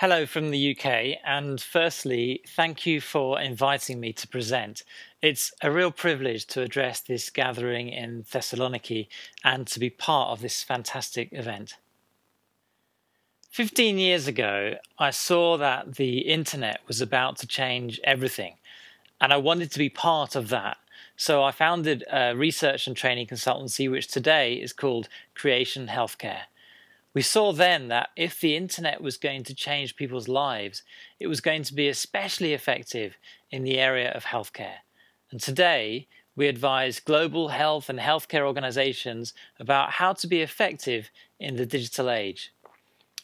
Hello from the UK, and firstly, thank you for inviting me to present. It's a real privilege to address this gathering in Thessaloniki and to be part of this fantastic event. 15 years ago, I saw that the internet was about to change everything, and I wanted to be part of that. So I founded a research and training consultancy, which today is called Creation Healthcare. We saw then that if the internet was going to change people's lives, it was going to be especially effective in the area of healthcare. And today, we advise global health and healthcare organizations about how to be effective in the digital age.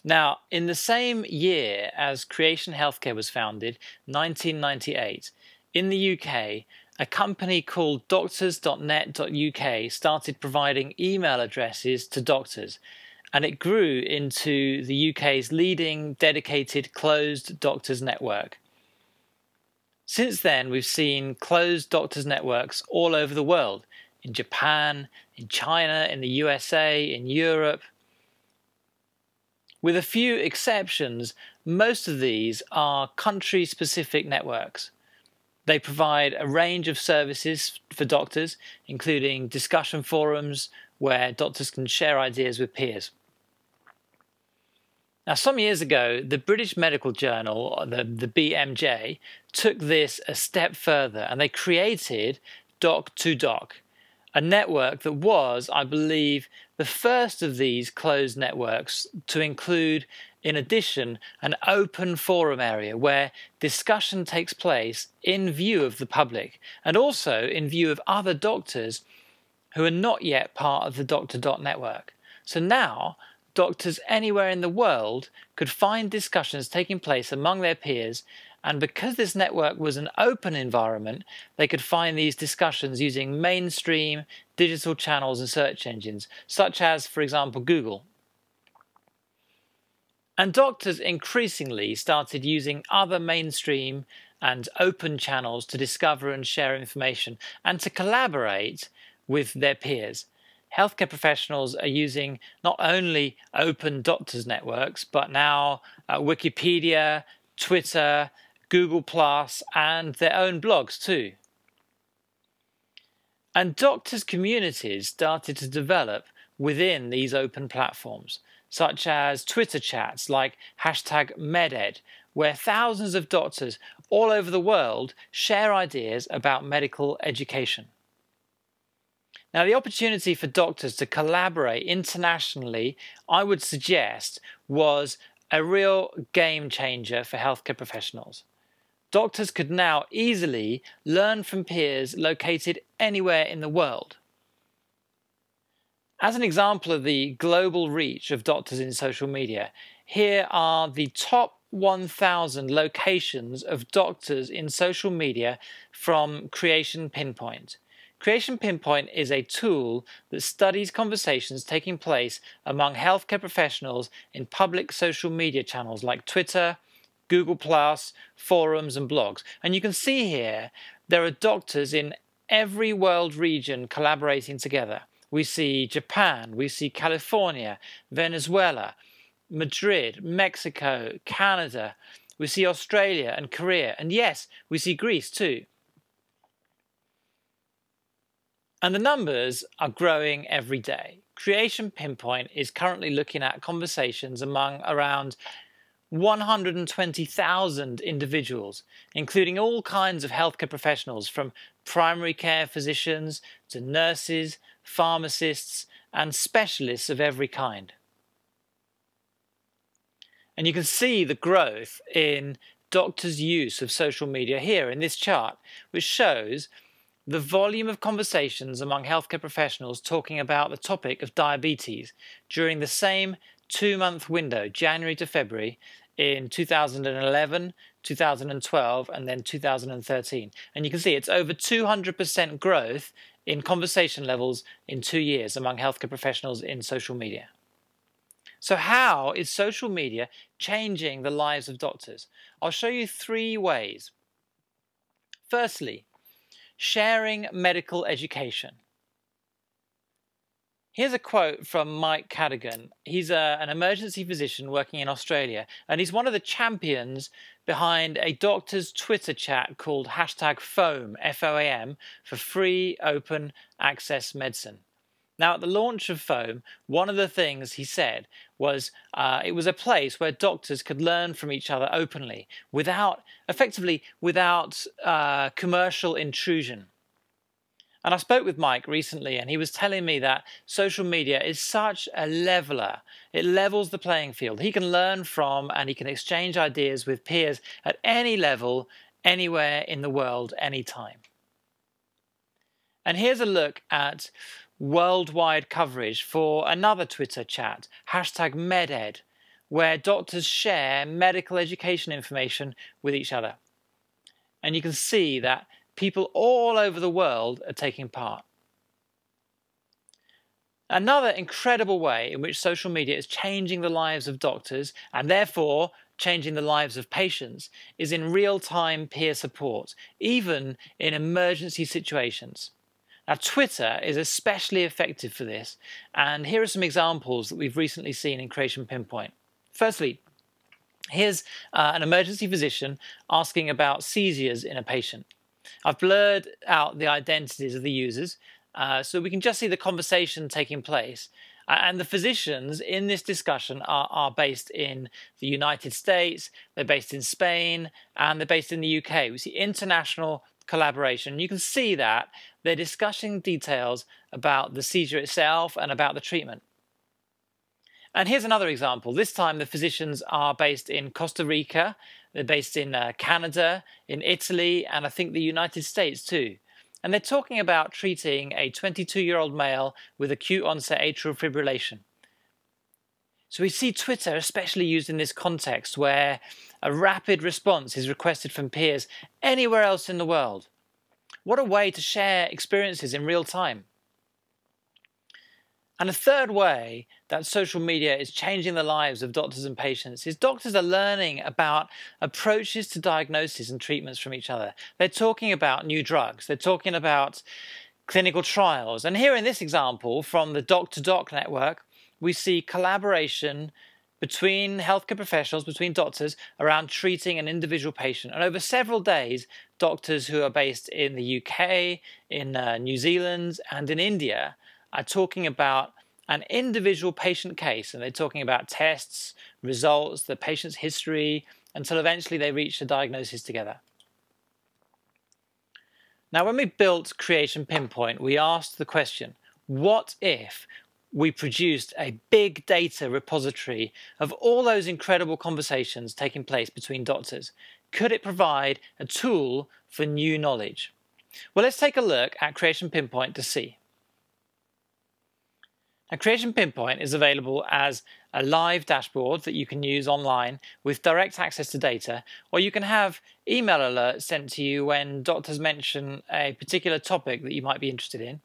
Now, in the same year as Creation Healthcare was founded, 1998, in the UK, a company called doctors.net.uk started providing email addresses to doctors and it grew into the UK's leading dedicated closed doctors network. Since then, we've seen closed doctors networks all over the world in Japan, in China, in the USA, in Europe. With a few exceptions, most of these are country specific networks. They provide a range of services for doctors, including discussion forums where doctors can share ideas with peers. Now, some years ago, the British Medical Journal, the, the BMJ, took this a step further and they created Doc2Doc, a network that was, I believe, the first of these closed networks to include, in addition, an open forum area where discussion takes place in view of the public and also in view of other doctors who are not yet part of the Doc2Doc network. So now doctors anywhere in the world could find discussions taking place among their peers, and because this network was an open environment, they could find these discussions using mainstream digital channels and search engines, such as, for example, Google. And doctors increasingly started using other mainstream and open channels to discover and share information and to collaborate with their peers healthcare professionals are using not only open doctors networks, but now uh, Wikipedia, Twitter, Google, and their own blogs too. And doctors' communities started to develop within these open platforms, such as Twitter chats like hashtag MedEd, where thousands of doctors all over the world share ideas about medical education. Now, the opportunity for doctors to collaborate internationally, I would suggest, was a real game changer for healthcare professionals. Doctors could now easily learn from peers located anywhere in the world. As an example of the global reach of doctors in social media, here are the top 1,000 locations of doctors in social media from Creation Pinpoint. Creation Pinpoint is a tool that studies conversations taking place among healthcare professionals in public social media channels like Twitter, Google, forums, and blogs. And you can see here there are doctors in every world region collaborating together. We see Japan, we see California, Venezuela, Madrid, Mexico, Canada, we see Australia and Korea, and yes, we see Greece too. And the numbers are growing every day. Creation Pinpoint is currently looking at conversations among around 120,000 individuals, including all kinds of healthcare professionals from primary care physicians to nurses, pharmacists, and specialists of every kind. And you can see the growth in doctors' use of social media here in this chart, which shows the volume of conversations among healthcare professionals talking about the topic of diabetes during the same two month window, January to February, in 2011, 2012, and then 2013. And you can see it's over 200% growth in conversation levels in two years among healthcare professionals in social media. So, how is social media changing the lives of doctors? I'll show you three ways. Firstly, sharing medical education. Here's a quote from Mike Cadogan. He's a, an emergency physician working in Australia, and he's one of the champions behind a doctor's Twitter chat called hashtag FOAM, F O A M, for free open access medicine. Now, at the launch of FOAM, one of the things he said was uh, it was a place where doctors could learn from each other openly, without, effectively, without uh, commercial intrusion. And I spoke with Mike recently, and he was telling me that social media is such a leveler. It levels the playing field. He can learn from and he can exchange ideas with peers at any level, anywhere in the world, anytime. And here's a look at worldwide coverage for another Twitter chat, hashtag MedEd, where doctors share medical education information with each other. And you can see that people all over the world are taking part. Another incredible way in which social media is changing the lives of doctors and therefore changing the lives of patients is in real time peer support, even in emergency situations. Now, Twitter is especially effective for this, and here are some examples that we've recently seen in Creation Pinpoint. Firstly, here's uh, an emergency physician asking about seizures in a patient. I've blurred out the identities of the users uh, so we can just see the conversation taking place. Uh, and the physicians in this discussion are, are based in the United States, they're based in Spain, and they're based in the UK. We see international collaboration. You can see that they're discussing details about the seizure itself and about the treatment. And here's another example. This time the physicians are based in Costa Rica, they're based in uh, Canada, in Italy, and I think the United States too. And they're talking about treating a 22 year old male with acute onset atrial fibrillation. So we see Twitter especially used in this context where a rapid response is requested from peers anywhere else in the world. What a way to share experiences in real time. And a third way that social media is changing the lives of doctors and patients is doctors are learning about approaches to diagnosis and treatments from each other. They're talking about new drugs, they're talking about clinical trials. And here in this example from the Doc to Doc network, we see collaboration between healthcare professionals, between doctors, around treating an individual patient. And over several days, doctors who are based in the UK, in uh, New Zealand, and in India are talking about an individual patient case and they're talking about tests, results, the patient's history, until eventually they reach a diagnosis together. Now, when we built Creation Pinpoint, we asked the question what if we produced a big data repository of all those incredible conversations taking place between doctors? Could it provide a tool for new knowledge? Well, let's take a look at Creation Pinpoint to see. Now, Creation Pinpoint is available as a live dashboard that you can use online with direct access to data, or you can have email alerts sent to you when doctors mention a particular topic that you might be interested in.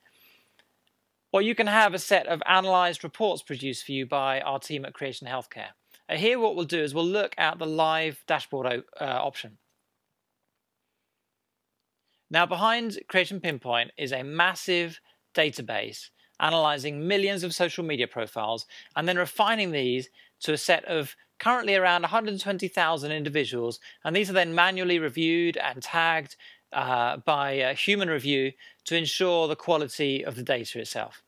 Or you can have a set of analysed reports produced for you by our team at Creation Healthcare. Uh, here what we'll do is we'll look at the live dashboard uh, option. Now behind Creation Pinpoint is a massive database analyzing millions of social media profiles, and then refining these to a set of currently around 120,000 individuals. And these are then manually reviewed and tagged uh, by a human review to ensure the quality of the data itself.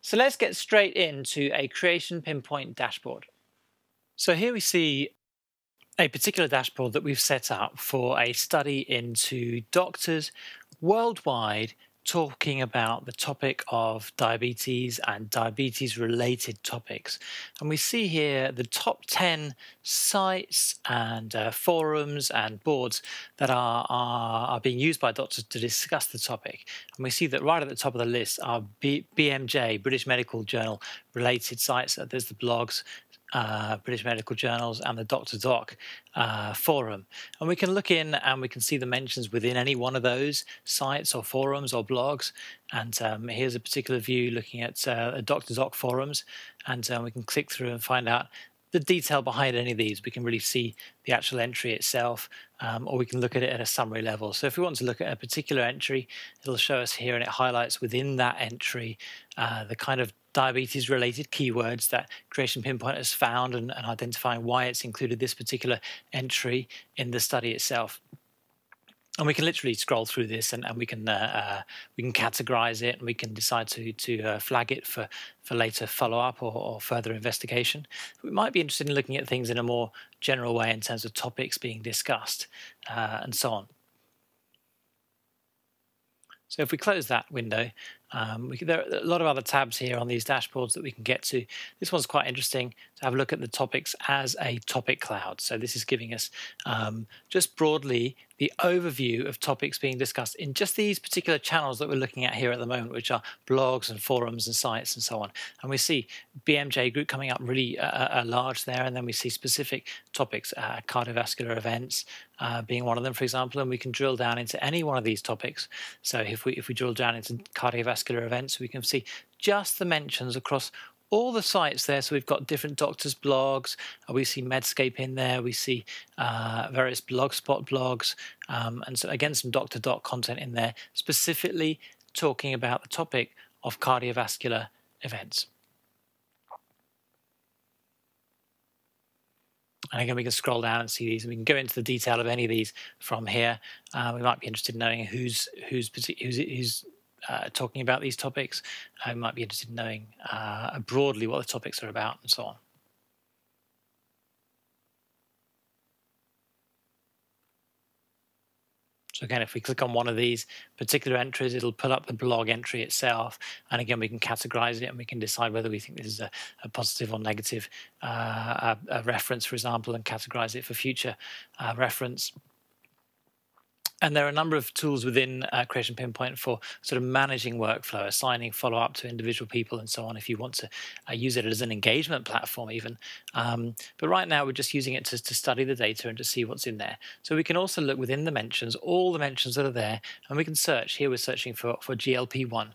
So let's get straight into a creation pinpoint dashboard. So here we see a particular dashboard that we've set up for a study into doctors worldwide talking about the topic of diabetes and diabetes related topics. And we see here the top 10 sites and uh, forums and boards that are, are, are, being used by doctors to discuss the topic. And we see that right at the top of the list are B- BMJ, British Medical Journal related sites. There's the blogs, uh, British Medical Journals and the Doc2Doc uh, forum. And we can look in and we can see the mentions within any one of those sites or forums or blogs. And um, here's a particular view looking at uh, Doc2Doc forums. And uh, we can click through and find out the detail behind any of these. We can really see the actual entry itself, um, or we can look at it at a summary level. So if we want to look at a particular entry, it'll show us here and it highlights within that entry uh, the kind of diabetes related keywords that Creation Pinpoint has found and, and identifying why it's included this particular entry in the study itself and we can literally scroll through this and, and we can uh, uh, we can categorize it and we can decide to to uh, flag it for for later follow up or, or, further investigation. We might be interested in looking at things in a more general way in terms of topics being discussed uh, and so on. So if we close that window, um, can, there are a lot of other tabs here on these dashboards that we can get to. This one's quite interesting to have a look at the topics as a topic cloud. So this is giving us um, just broadly the overview of topics being discussed in just these particular channels that we're looking at here at the moment, which are blogs and forums and sites and so on. And we see BMJ group coming up really uh, uh, uh, large there, and then we see specific topics, uh, cardiovascular events uh, being one of them, for example, and we can drill down into any one of these topics. So if we if we drill down into cardiovascular events, we can see just the mentions across all the sites there. So we've got different doctors' blogs. Uh, we see Medscape in there. We see uh, various Blogspot blogs, um, and so again some Doc2Doc content in there, specifically talking about the topic of cardiovascular events. And again, we can scroll down and see these. We can go into the detail of any of these from here. Uh, we might be interested in knowing who's who's who's, who's uh, talking about these topics. I might be interested in knowing uh, broadly what the topics are about and so on. So again, if we click on one of these particular entries, it'll pull up the blog entry itself. And again, we can categorize it and we can decide whether we think this is a, a positive or negative uh, a, a reference, for example, and categorize it for future uh, reference. And there are a number of tools within uh, Creation Pinpoint for sort of managing workflow, assigning follow up to individual people, and so on. If you want to uh, use it as an engagement platform, even. Um, but right now, we're just using it to, to study the data and to see what's in there. So we can also look within the mentions, all the mentions that are there, and we can search. Here, we're searching for for GLP one.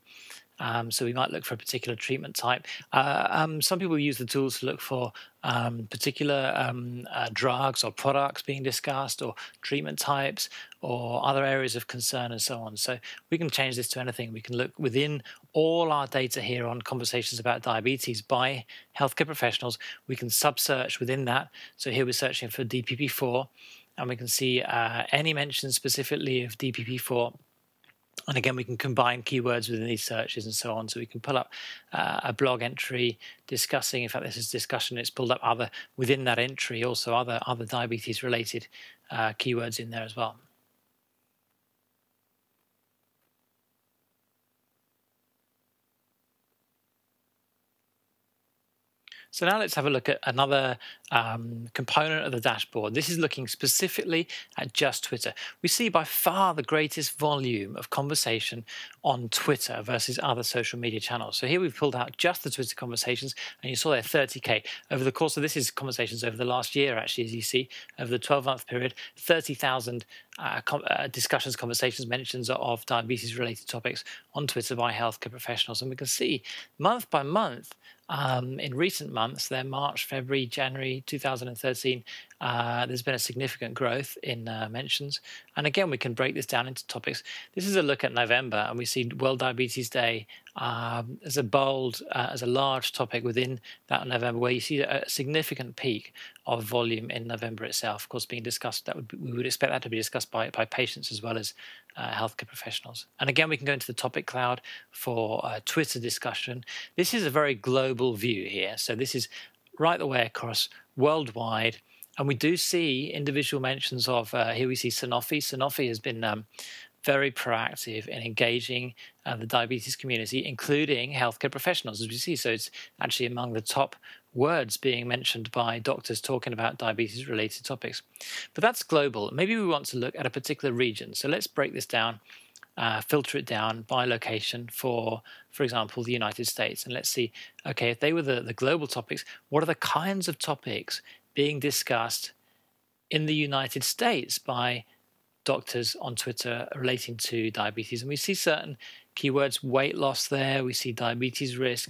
Um, so we might look for a particular treatment type. Uh, um, some people use the tools to look for um, particular um, uh, drugs or products being discussed, or treatment types, or other areas of concern, and so on. So we can change this to anything. We can look within all our data here on conversations about diabetes by healthcare professionals. We can sub search within that. So here we're searching for DPP4, and we can see uh, any mention specifically of DPP4 and again, we can combine keywords within these searches and so on. So we can pull up uh, a blog entry discussing. In fact, this is discussion. It's pulled up other within that entry, also other other diabetes related uh, keywords in there as well. So now let's have a look at another um, component of the dashboard. This is looking specifically at just Twitter. We see by far the greatest volume of conversation on Twitter versus other social media channels. So here we've pulled out just the Twitter conversations, and you saw there 30k over the course of this is conversations over the last year. Actually, as you see over the 12-month period, 30,000 uh, uh, discussions, conversations, mentions of diabetes related topics on Twitter by healthcare professionals. And we can see month by month um, in recent months, there March, February, January 2013, uh, there's been a significant growth in uh, mentions. And again, we can break this down into topics. This is a look at November, and we see World Diabetes Day um, as a bold, uh, as a large topic within that November, where you see a significant peak of volume in November itself. Of course, being discussed, that would be, we would expect that to be discussed by, by patients as well as uh, healthcare professionals. And again, we can go into the topic cloud for uh, Twitter discussion. This is a very global view here. So this is right the way across worldwide. And we do see individual mentions of, uh, here we see Sanofi. Sanofi has been um, very proactive in engaging uh, the diabetes community, including healthcare professionals, as we see. So it's actually among the top words being mentioned by doctors talking about diabetes related topics. But that's global. Maybe we want to look at a particular region. So let's break this down. Uh, filter it down by location for, for example, the United States. And let's see, okay, if they were the, the global topics, what are the kinds of topics being discussed in the United States by doctors on Twitter relating to diabetes. And we see certain keywords, weight loss there, we see diabetes risk.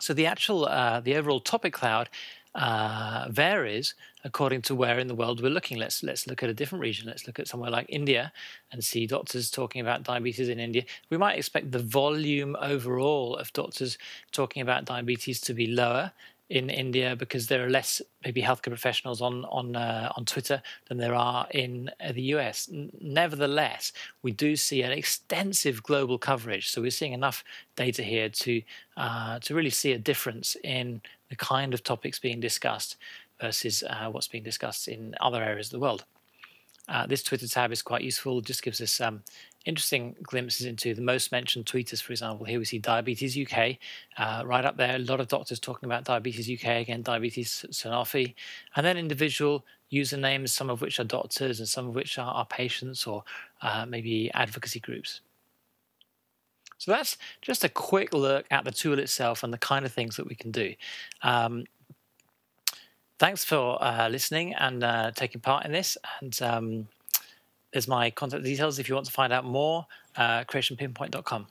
So the actual, uh, the overall topic cloud uh, varies according to where in the world we're looking. Let's let's look at a different region. Let's look at somewhere like India and see doctors talking about diabetes in India. We might expect the volume overall of doctors talking about diabetes to be lower in India because there are less maybe healthcare professionals on on uh, on Twitter than there are in uh, the US. N- nevertheless, we do see an extensive global coverage, so we're seeing enough data here to uh, to really see a difference in the kind of topics being discussed versus uh, what's being discussed in other areas of the world. Uh, this Twitter tab is quite useful. It just gives us um, interesting glimpses into the most mentioned tweeters. For example, here we see Diabetes UK uh, right up there. A lot of doctors talking about Diabetes UK again, Diabetes Sanofi, and then individual usernames, some of which are doctors and some of which are, are patients or uh, maybe advocacy groups. So that's just a quick look at the tool itself and the kind of things that we can do. Um, thanks for uh, listening and uh, taking part in this. And um, there's my contact details if you want to find out more, uh, creationpinpoint.com.